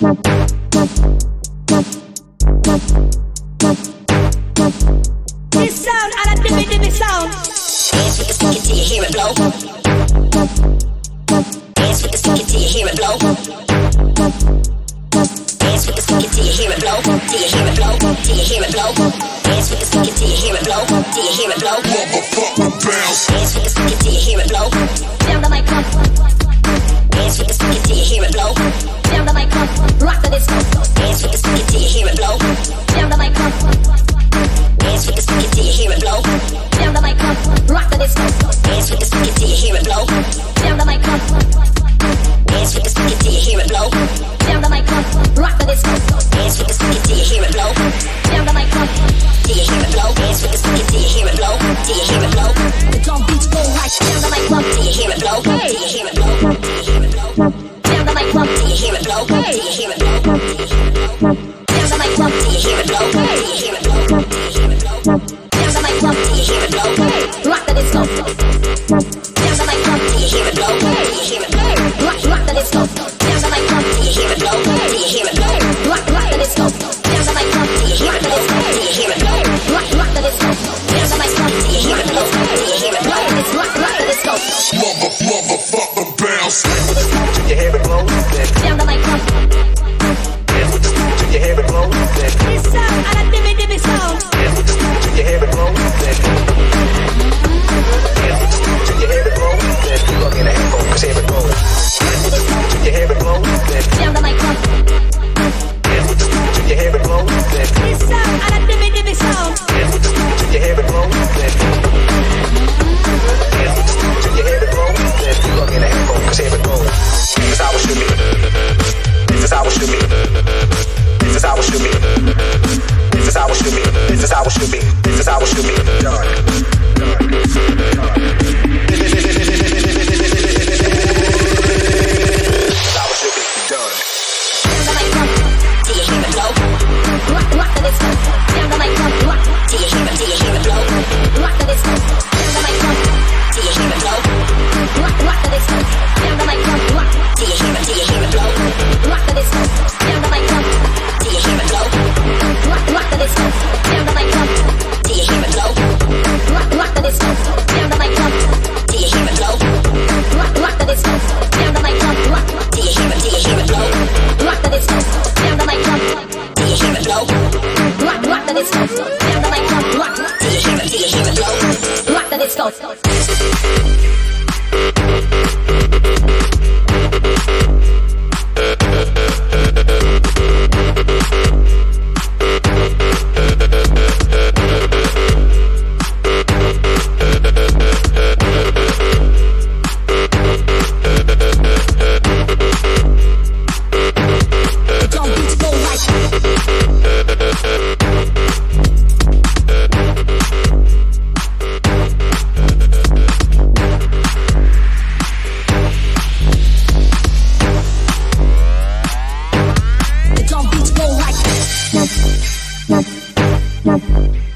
This sound and a dimmy dimmy sound. Dance with the stick until you hear it blow. Dance with the stick until you hear it blow. Dance with the stick until you hear it blow. Till you hear it blow. Till you hear it blow. Dance with the stick until you hear it blow. Till you hear it blow. Motherfucker bounce. Dance with the stick until you hear it blow. Down the mic. this mic. Dance with the speaker you hear it blow. Down the mic. Dance with the speaker you hear it blow. Down the mic. Rock the disco. Dance with the speaker you hear it blow. Down the mic. Do you hear it blow. Dance with the speaker you hear it blow. Do you hear it blow. The drum beats go right. Down the mic. Do you hear it blow. Do you hear it blow. Do you hear it blow. Down the mic. Do you hear it blow. Do you hear it blow. Thank you. This is how it should be. This is how it should be done. blow? Rock, rock the disco. Down the night, rock, rock. Do you hear it? Do you hear it blow? Rock the disco. Nope. Nope.